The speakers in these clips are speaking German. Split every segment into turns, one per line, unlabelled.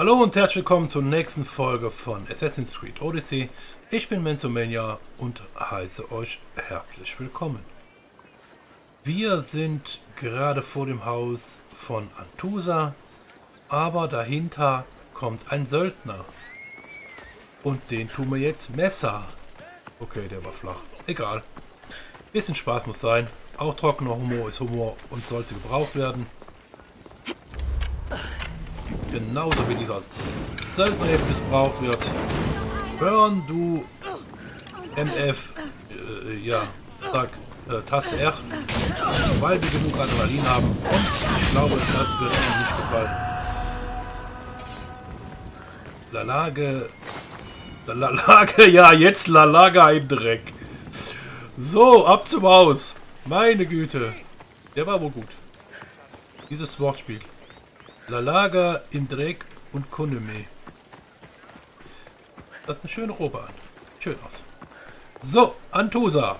Hallo und herzlich willkommen zur nächsten Folge von Assassin's Creed Odyssey. Ich bin Menzomania und heiße euch herzlich willkommen. Wir sind gerade vor dem Haus von Antusa, aber dahinter kommt ein Söldner. Und den tun wir jetzt Messer. Okay, der war flach. Egal. Bisschen Spaß muss sein. Auch trockener Humor ist Humor und sollte gebraucht werden. Genauso wie dieser Söldner jetzt missbraucht wird. Burn, du MF, äh, ja, sag, äh, Taste R, weil wir genug Adrenalin haben. Und ich glaube, das wird ihm nicht gefallen. La Lage, La Lage, ja, jetzt La Lage im Dreck. So, ab zum Haus. Meine Güte. Der war wohl gut. Dieses Wortspiel. La Lager im Dreck und Konome. Das ist eine schöne Robe an. Schön aus. So, Antusa.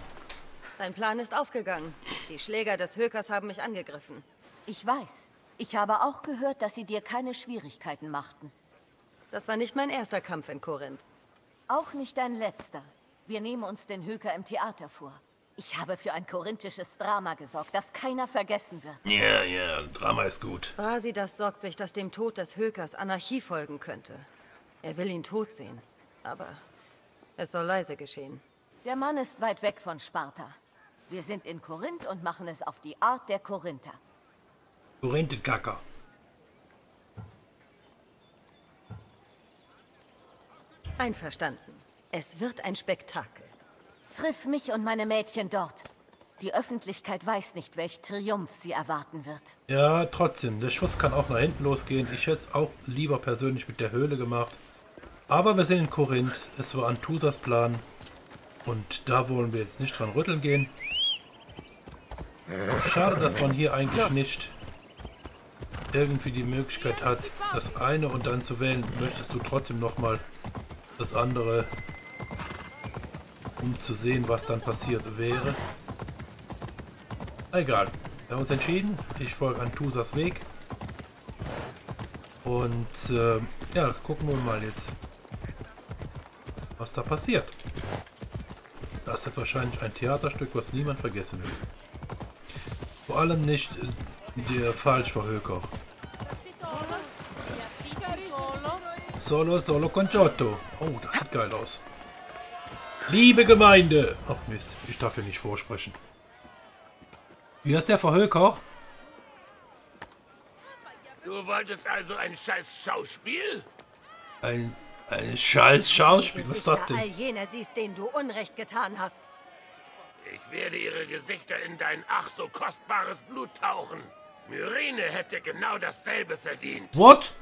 Dein Plan ist aufgegangen. Die Schläger des Hökers haben mich angegriffen.
Ich weiß. Ich habe auch gehört, dass sie dir keine Schwierigkeiten machten.
Das war nicht mein erster Kampf in Korinth.
Auch nicht dein letzter. Wir nehmen uns den Höker im Theater vor. Ich habe für ein korinthisches Drama gesorgt, das keiner vergessen wird.
Ja, ja, Drama ist gut.
Brasidas sorgt sich, dass dem Tod des Hökers Anarchie folgen könnte. Er will ihn tot sehen. Aber es soll leise geschehen.
Der Mann ist weit weg von Sparta. Wir sind in Korinth und machen es auf die Art der Korinther.
Korinthenkacker.
Einverstanden. Es wird ein Spektakel.
Triff mich und meine Mädchen dort. Die Öffentlichkeit weiß nicht, welch Triumph sie erwarten wird.
Ja, trotzdem. Der Schuss kann auch nach hinten losgehen. Ich hätte es auch lieber persönlich mit der Höhle gemacht. Aber wir sind in Korinth. Es war Antusas Plan. Und da wollen wir jetzt nicht dran rütteln gehen. Schade, dass man hier eigentlich nicht irgendwie die Möglichkeit hat, das eine und dann zu wählen. Möchtest du trotzdem nochmal das andere um zu sehen, was dann passiert wäre. Egal. Wir haben uns entschieden. Ich folge an Tusas Weg. Und äh, ja, gucken wir mal jetzt, was da passiert. Das wird wahrscheinlich ein Theaterstück, was niemand vergessen will. Vor allem nicht äh, der Falschverhöker. Solo, solo con Giotto. Oh, das sieht geil aus. Liebe Gemeinde! Ach Mist, ich darf hier nicht vorsprechen. Wie heißt der Verhöker?
Du wolltest also ein scheiß Schauspiel?
Ein, ein scheiß Schauspiel. Was ist das
all
denn?
jener siehst, denen du Unrecht getan hast.
Ich werde ihre Gesichter in dein ach so kostbares Blut tauchen. Myrene hätte genau dasselbe verdient.
What?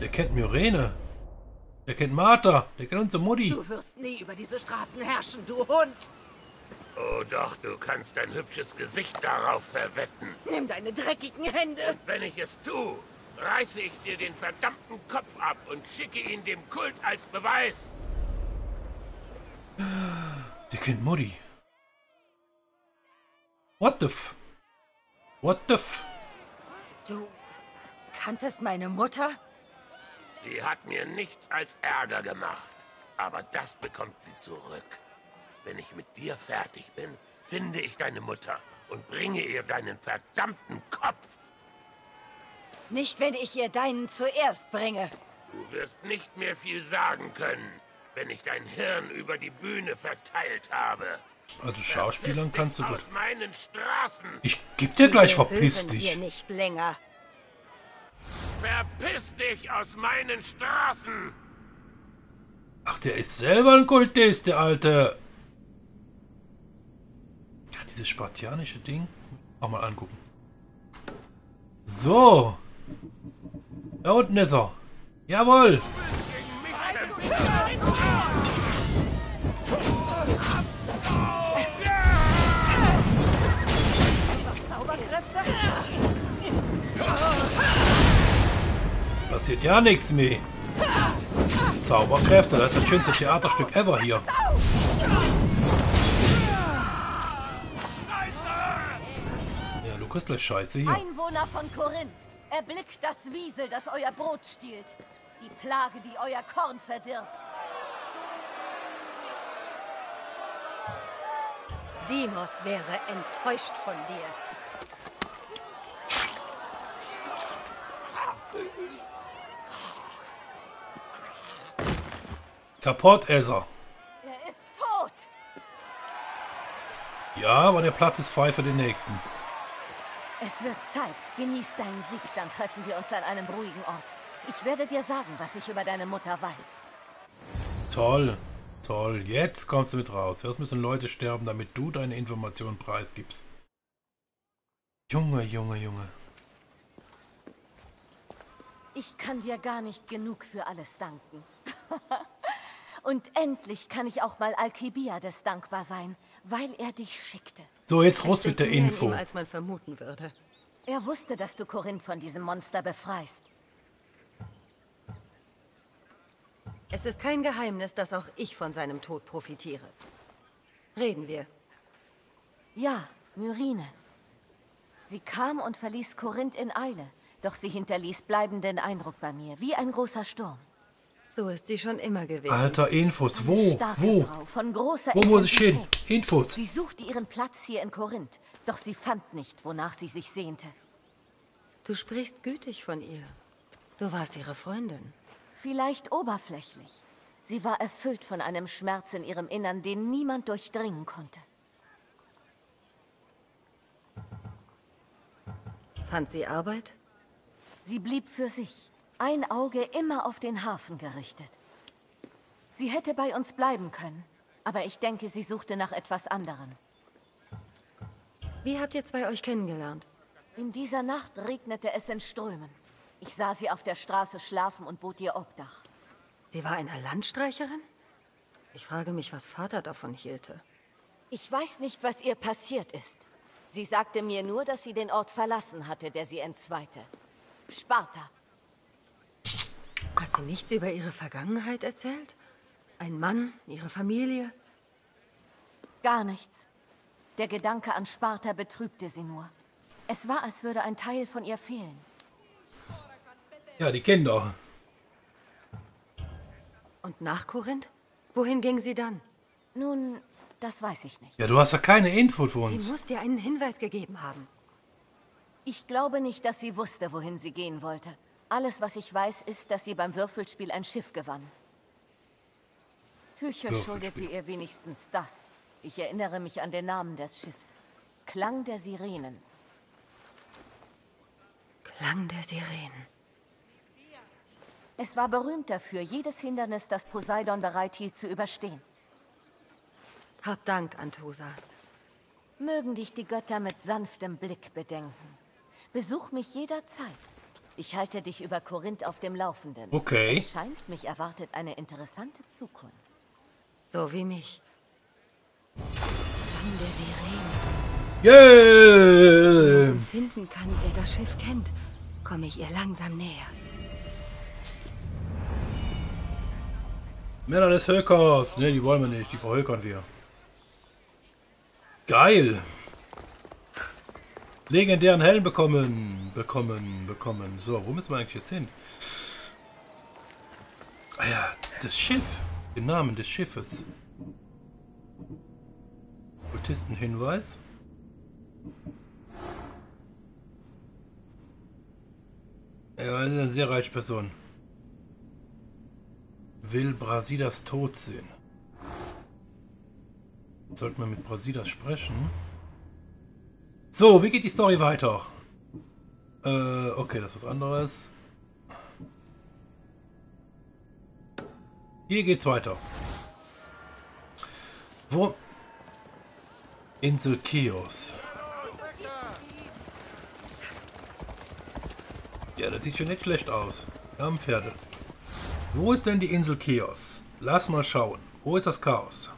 Der kennt Myrene. Der kennt Martha. Der kennt unsere Mutti.
Du wirst nie über diese Straßen herrschen, du Hund!
Oh doch, du kannst dein hübsches Gesicht darauf verwetten.
Nimm deine dreckigen Hände!
Wenn ich es tue, reiße ich dir den verdammten Kopf ab und schicke ihn dem Kult als Beweis.
Der kennt Mutti. What the f... What the f...
Du kanntest meine Mutter?
Sie hat mir nichts als Ärger gemacht. Aber das bekommt sie zurück. Wenn ich mit dir fertig bin, finde ich deine Mutter und bringe ihr deinen verdammten Kopf.
Nicht, wenn ich ihr deinen zuerst bringe.
Du wirst nicht mehr viel sagen können, wenn ich dein Hirn über die Bühne verteilt habe.
Also Schauspielern kannst du gut.
Aus meinen Straßen.
Ich geb dir gleich, verpiss dich.
nicht länger.
Verpiss dich aus meinen Straßen.
Ach, der ist selber ein Kultist, der alte. Ja, dieses spartianische Ding. Auch mal angucken. So. Da unten ist er. Jawohl. Passiert ja nichts mehr. Zauberkräfte, das ist das schönste Theaterstück ever hier. Ja, kriegst gleich Scheiße hier.
Einwohner von Korinth, Erblickt das Wiesel, das euer Brot stiehlt. Die Plage, die euer Korn verdirbt.
Dimos wäre enttäuscht von dir.
Kapottesser.
Er ist tot.
Ja, aber der Platz ist frei für den nächsten.
Es wird Zeit. Genieß deinen Sieg, dann treffen wir uns an einem ruhigen Ort. Ich werde dir sagen, was ich über deine Mutter weiß.
Toll, toll. Jetzt kommst du mit raus. Jetzt müssen Leute sterben, damit du deine Informationen preisgibst. Junge, Junge, Junge.
Ich kann dir gar nicht genug für alles danken. Und endlich kann ich auch mal Alkibiades dankbar sein, weil er dich schickte.
So, jetzt raus mit der Info.
Ihm, als man vermuten würde.
Er wusste, dass du Korinth von diesem Monster befreist.
Es ist kein Geheimnis, dass auch ich von seinem Tod profitiere. Reden wir.
Ja, Myrine. Sie kam und verließ Korinth in Eile, doch sie hinterließ bleibenden Eindruck bei mir, wie ein großer Sturm.
So ist sie schon immer gewesen.
Alter, Infos. Wo? Wo? Wo muss ich hin? Infos.
Sie suchte ihren Platz hier in Korinth, doch sie fand nicht, wonach sie sich sehnte.
Du sprichst gütig von ihr. Du warst ihre Freundin.
Vielleicht oberflächlich. Sie war erfüllt von einem Schmerz in ihrem Innern, den niemand durchdringen konnte.
Fand sie Arbeit?
Sie blieb für sich, ein Auge immer auf den Hafen gerichtet. Sie hätte bei uns bleiben können, aber ich denke, sie suchte nach etwas anderem.
Wie habt ihr zwei euch kennengelernt?
In dieser Nacht regnete es in Strömen. Ich sah sie auf der Straße schlafen und bot ihr Obdach.
Sie war eine Landstreicherin? Ich frage mich, was Vater davon hielte.
Ich weiß nicht, was ihr passiert ist. Sie sagte mir nur, dass sie den Ort verlassen hatte, der sie entzweite. Sparta.
Hat sie nichts über ihre Vergangenheit erzählt? Ein Mann, ihre Familie?
Gar nichts. Der Gedanke an Sparta betrübte sie nur. Es war, als würde ein Teil von ihr fehlen.
Ja, die Kinder.
Und nach Korinth? Wohin ging sie dann?
Nun, das weiß ich nicht.
Ja, du hast ja keine Info für
Sie
uns.
muss dir einen Hinweis gegeben haben.
Ich glaube nicht, dass sie wusste, wohin sie gehen wollte. Alles, was ich weiß, ist, dass sie beim Würfelspiel ein Schiff gewann. Tücher schuldete ihr wenigstens das. Ich erinnere mich an den Namen des Schiffs. Klang der Sirenen.
Klang der Sirenen.
Es war berühmt dafür, jedes Hindernis, das Poseidon bereithielt, zu überstehen.
Hab Dank, Antosa.
Mögen dich die Götter mit sanftem Blick bedenken. Besuch mich jederzeit. Ich halte dich über Korinth auf dem Laufenden.
Okay.
Es scheint, mich erwartet eine interessante Zukunft.
So wie mich. Klang der
Yeah!
Sirenen. Finden kann, der das Schiff kennt, komme ich ihr langsam näher.
Männer des Hökers. Ne, die wollen wir nicht. Die verhökern wir. Geil. Legendären Helm bekommen. Bekommen, bekommen. So, wo müssen wir eigentlich jetzt hin? Ah ja, das Schiff. Den Namen des Schiffes. Kultistenhinweis. Das ist eine sehr reiche Person will Brasidas Tod sehen. Sollten wir mit Brasidas sprechen? So, wie geht die Story weiter? Äh, okay, das ist was anderes. Hier geht's weiter. Wo? Insel Chios. Ja, das sieht schon nicht schlecht aus. Wir haben Pferde. Wo ist denn die Insel Chios? Lass mal schauen. Wo ist das Chaos?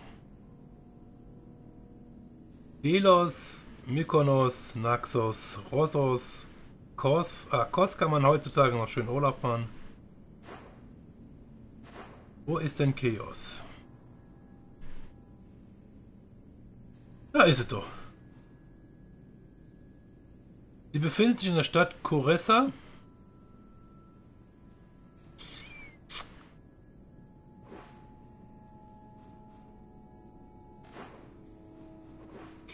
Delos, Mykonos, Naxos, Rossos, Kos. Ah, Kos kann man heutzutage noch schön Urlaub machen. Wo ist denn Chaos? Da ist es doch. Sie befindet sich in der Stadt Koressa.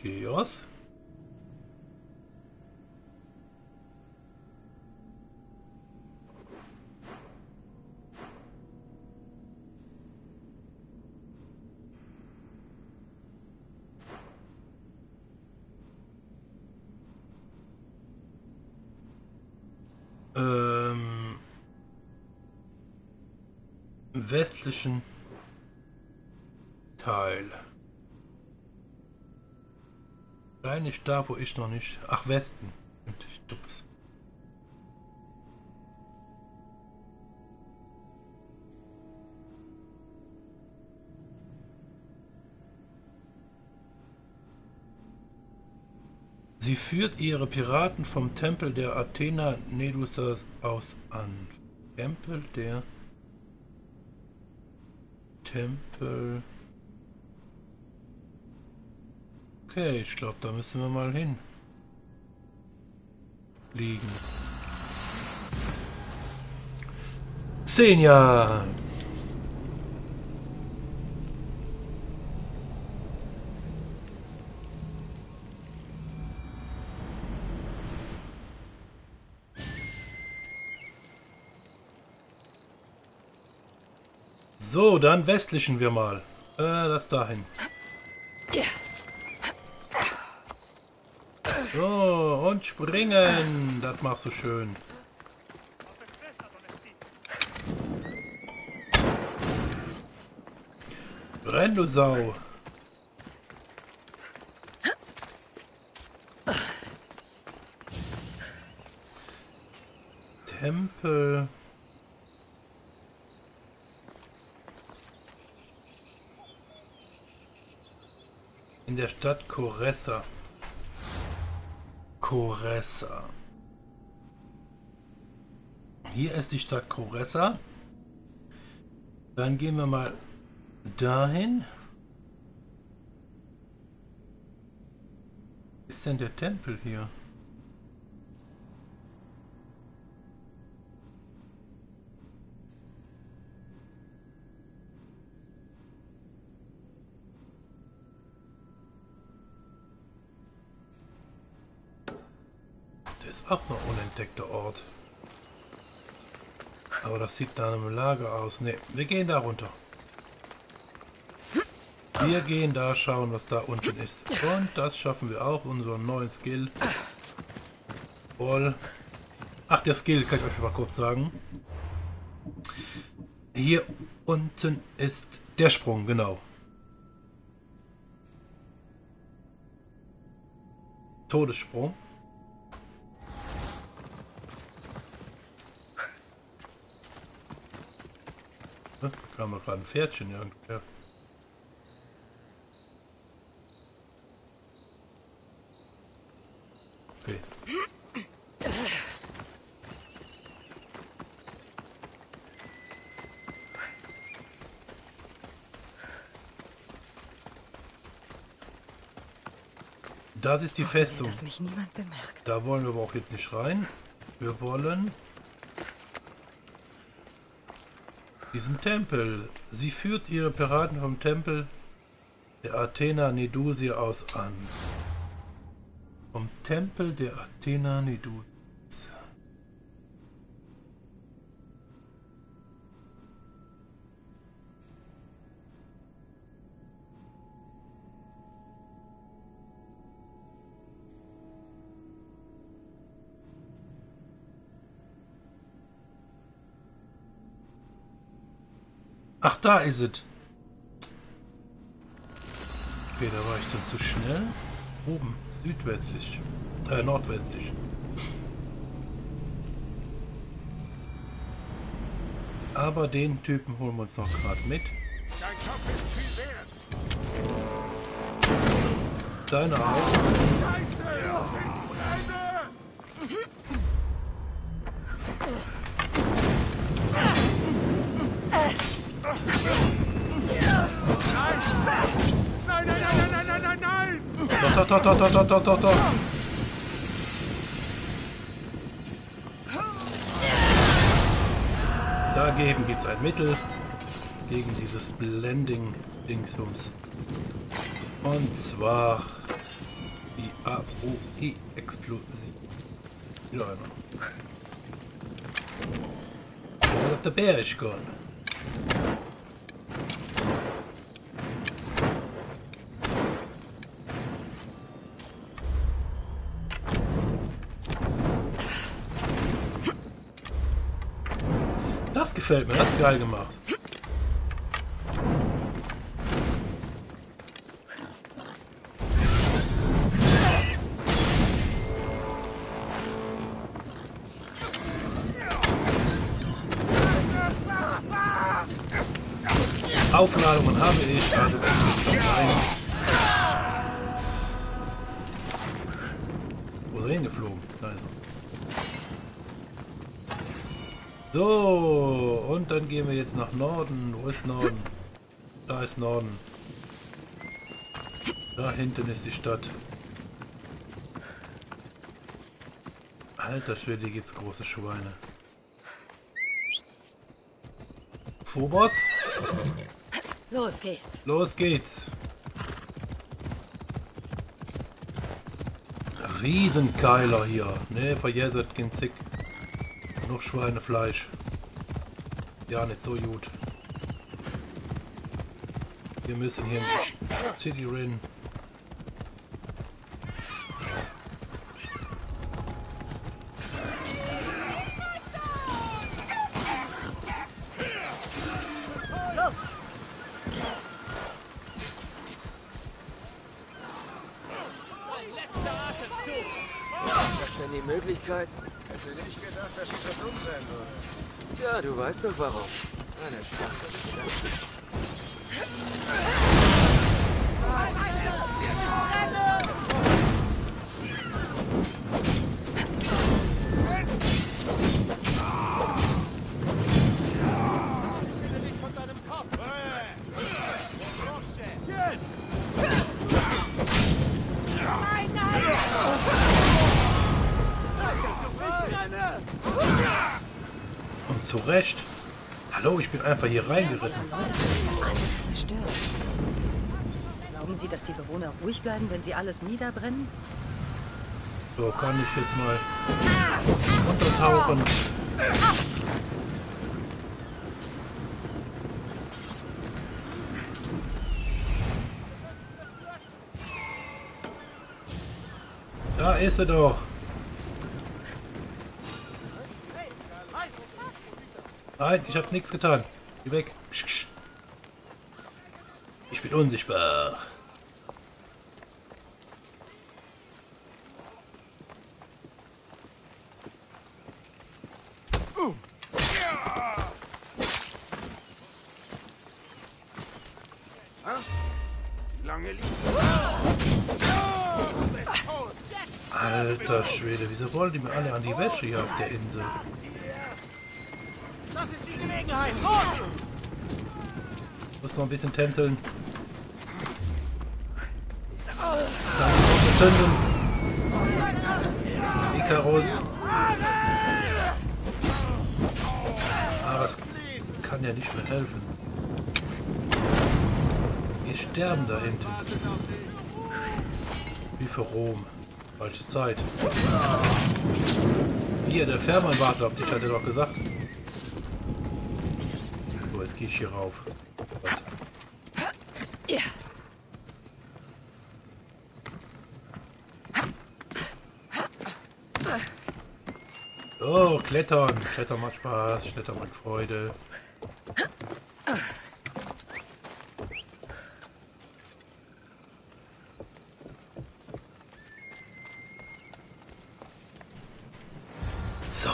Chaos. Westlichen Teil. Eigentlich da, wo ich noch nicht. Ach, Westen. Und ich dups. Sie führt ihre Piraten vom Tempel der Athena Medusa aus an. Tempel der Tempel. Okay, ich glaube, da müssen wir mal hin. Liegen. Senja! So, dann westlichen wir mal. Äh, das dahin. So, und springen. Das machst du schön. Brenn, du Sau. Tempel. Der Stadt Coressa. Coressa. Hier ist die Stadt Coressa. Dann gehen wir mal dahin. Ist denn der Tempel hier? Ist auch noch unentdeckter Ort. Aber das sieht nach einem Lager aus. Ne, wir gehen da runter. Wir gehen da schauen, was da unten ist. Und das schaffen wir auch, unseren neuen Skill. Voll. Ach, der Skill kann ich euch mal kurz sagen. Hier unten ist der Sprung, genau. Todessprung. Da kam mal gerade ein Pferdchen irgendwer. Okay. Das ist die Festung. Da wollen wir aber auch jetzt nicht rein. Wir wollen diesen Tempel. Sie führt ihre Piraten vom Tempel der Athena Nedusia aus an. Vom Tempel der Athena Nedusia. Ach, da ist es. Okay, da war ich dann zu schnell. Oben, südwestlich. Äh, nordwestlich. Aber den Typen holen wir uns noch gerade mit. Deine auch.
Nein, nein, nein, nein, nein, nein, nein, nein!
Doch, doch, doch, doch, doch, doch, doch, doch. Dagegen gibt es ein Mittel gegen dieses Blending-Dingsbums. Und zwar I-A-O-E. Explosiv. Wieder einer. Ja, der Bär ist gone. Gefällt mir, das ist geil gemacht. Aufladungen habe ich, also rein. Wo ist er hingeflogen? Da ist er. So, dann gehen wir jetzt nach Norden. Wo ist Norden? Da ist Norden. Da hinten ist die Stadt. Alter Schwede, hier gibt's große Schweine. Phobos?
Los geht's.
Los geht's. Riesenkeiler hier. Ne, verjässet, kein Zick. Noch Schweinefleisch. Ja, nicht so gut. Wir müssen hier in die City rennen. Recht. Hallo, ich bin einfach hier reingeritten.
Alles zerstört. Glauben Sie, dass die Bewohner ruhig bleiben, wenn sie alles niederbrennen?
So, kann ich jetzt mal untertauchen. Da ist sie doch. Nein, ich habe nichts getan. Geh weg. Ich bin unsichtbar. Alter Schwede, wieso wollen die mir alle an die Wäsche hier auf der Insel?
Gelegenheit. Los!
Muss noch ein bisschen tänzeln. Dann noch zünden. Icarus. Aber es kann ja nicht mehr helfen. Wir sterben da hinten. Wie für Rom. Falsche Zeit. Hier, der Fährmann wartet auf dich, hat er doch gesagt. So, jetzt geh ich hier rauf.
Ja.
Oh, Klettern. Klettern macht Spaß, Klettern macht Freude. So,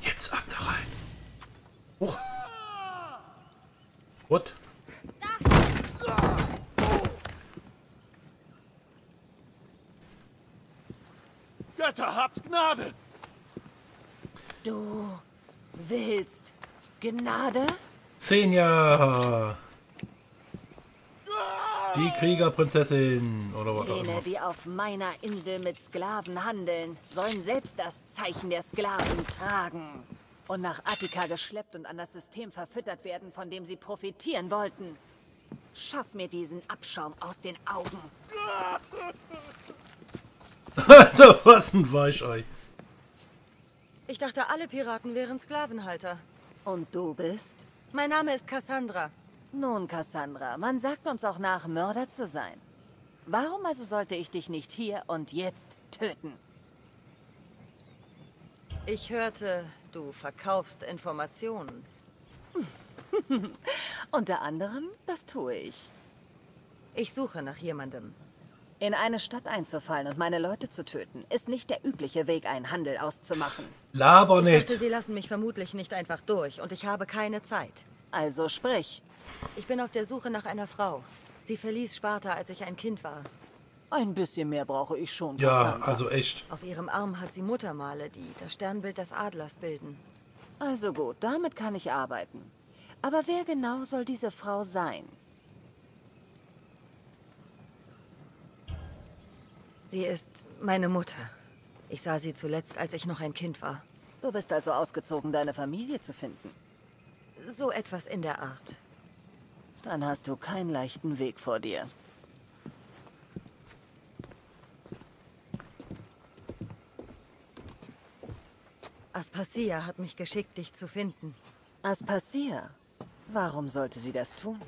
jetzt ab da rein. Hoch. What?
Götter, habt Gnade!
Du willst Gnade?
Zehn Jahre. Die Kriegerprinzessin oder was auch
Jene,
immer.
die auf meiner Insel mit Sklaven handeln, sollen selbst das Zeichen der Sklaven tragen. Und nach Attika geschleppt und an das System verfüttert werden, von dem sie profitieren wollten. Schaff mir diesen Abschaum aus den Augen.
Alter, was ein Weichei.
Ich dachte, alle Piraten wären Sklavenhalter.
Und du bist?
Mein Name ist Cassandra.
Nun, Cassandra, man sagt uns auch nach, Mörder zu sein. Warum also sollte ich dich nicht hier und jetzt töten?
Ich hörte, du verkaufst Informationen.
Unter anderem, das tue ich.
Ich suche nach jemandem.
In eine Stadt einzufallen und meine Leute zu töten, ist nicht der übliche Weg, einen Handel auszumachen.
Laber
Ich
nicht.
dachte, sie lassen mich vermutlich nicht einfach durch und ich habe keine Zeit.
Also sprich.
Ich bin auf der Suche nach einer Frau. Sie verließ Sparta, als ich ein Kind war.
Ein bisschen mehr brauche ich schon.
Ja,
Cassandra.
also echt.
Auf ihrem Arm hat sie Muttermale, die das Sternbild des Adlers bilden.
Also gut, damit kann ich arbeiten. Aber wer genau soll diese Frau sein?
Sie ist meine Mutter. Ich sah sie zuletzt, als ich noch ein Kind war.
Du bist also ausgezogen, deine Familie zu finden.
So etwas in der Art.
Dann hast du keinen leichten Weg vor dir.
Aspasia hat mich geschickt, dich zu finden.
Aspasia, warum sollte sie das tun?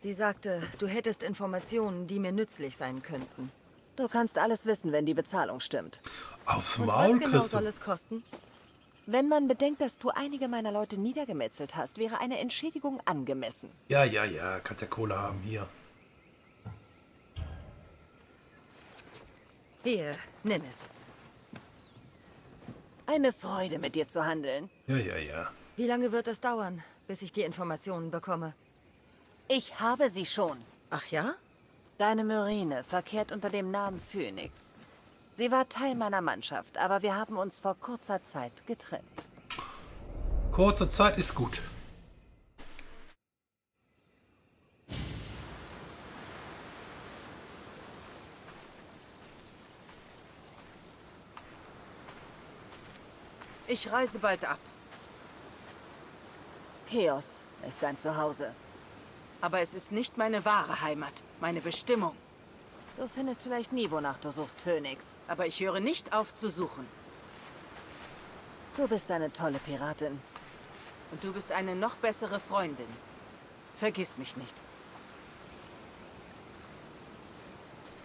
Sie sagte, du hättest Informationen, die mir nützlich sein könnten.
Du kannst alles wissen, wenn die Bezahlung stimmt.
Aufs
Und
Maul
was genau soll es kosten?
Wenn man bedenkt, dass du einige meiner Leute niedergemetzelt hast, wäre eine Entschädigung angemessen.
Ja, ja, ja. Kannst ja Kohle haben hier.
Hier, nimm es.
Eine Freude, mit dir zu handeln.
Ja, ja, ja.
Wie lange wird es dauern, bis ich die Informationen bekomme?
Ich habe sie schon.
Ach ja?
Deine Myrine verkehrt unter dem Namen Phoenix. Sie war Teil meiner Mannschaft, aber wir haben uns vor kurzer Zeit getrennt.
Kurze Zeit ist gut.
Ich reise bald ab.
Chaos ist dein Zuhause.
Aber es ist nicht meine wahre Heimat, meine Bestimmung.
Du findest vielleicht nie, wonach du suchst, Phoenix.
Aber ich höre nicht auf zu suchen.
Du bist eine tolle Piratin.
Und du bist eine noch bessere Freundin. Vergiss mich nicht.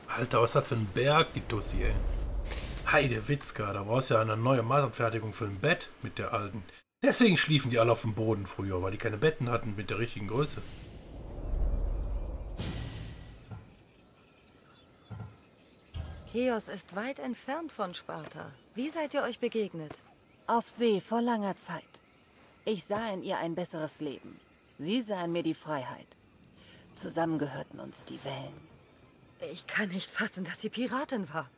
Alter, was ist das für ein Berg, die Tussi, ey. Heide Witzka, da brauchst du ja eine neue Maßabfertigung für ein Bett mit der alten. Deswegen schliefen die alle auf dem Boden früher, weil die keine Betten hatten mit der richtigen Größe.
Chaos ist weit entfernt von Sparta. Wie seid ihr euch begegnet?
Auf See vor langer Zeit. Ich sah in ihr ein besseres Leben. Sie sah in mir die Freiheit. Zusammen gehörten uns die Wellen.
Ich kann nicht fassen, dass sie Piratin war.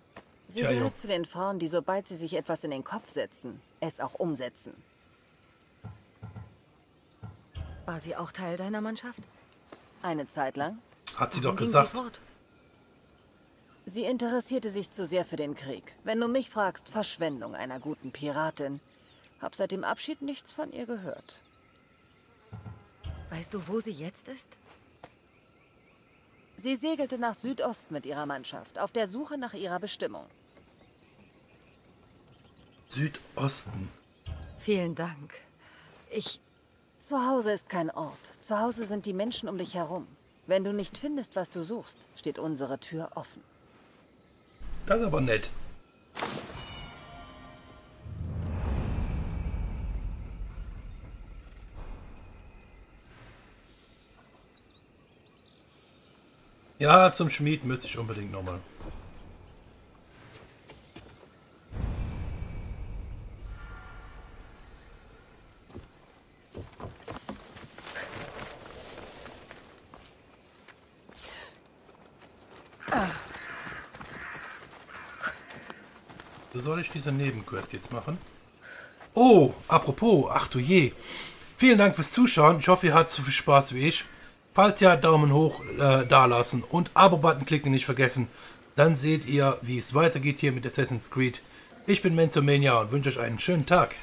Sie
Tja, jo.
gehört zu den Frauen, die sobald sie sich etwas in den Kopf setzen, es auch umsetzen.
War sie auch Teil deiner Mannschaft?
Eine Zeit lang.
Hat sie doch gesagt.
Sie fort?
Sie interessierte sich zu sehr für den Krieg. Wenn du mich fragst, Verschwendung einer guten Piratin. Hab seit dem Abschied nichts von ihr gehört.
Weißt du, wo sie jetzt ist?
Sie segelte nach Südost mit ihrer Mannschaft, auf der Suche nach ihrer Bestimmung.
Südosten.
Vielen Dank. Ich.
Zu Hause ist kein Ort. Zu Hause sind die Menschen um dich herum. Wenn du nicht findest, was du suchst, steht unsere Tür offen.
Das ist aber nett. Ja, zum Schmied müsste ich unbedingt nochmal. So soll ich diese Nebenquest jetzt machen? Oh, apropos, ach du je. Vielen Dank fürs Zuschauen. Ich hoffe, ihr hattet so viel Spaß wie ich. Falls ja, Daumen hoch äh, da lassen und Abo-Button klicken nicht vergessen. Dann seht ihr, wie es weitergeht hier mit Assassin's Creed. Ich bin Menzomania und wünsche euch einen schönen Tag.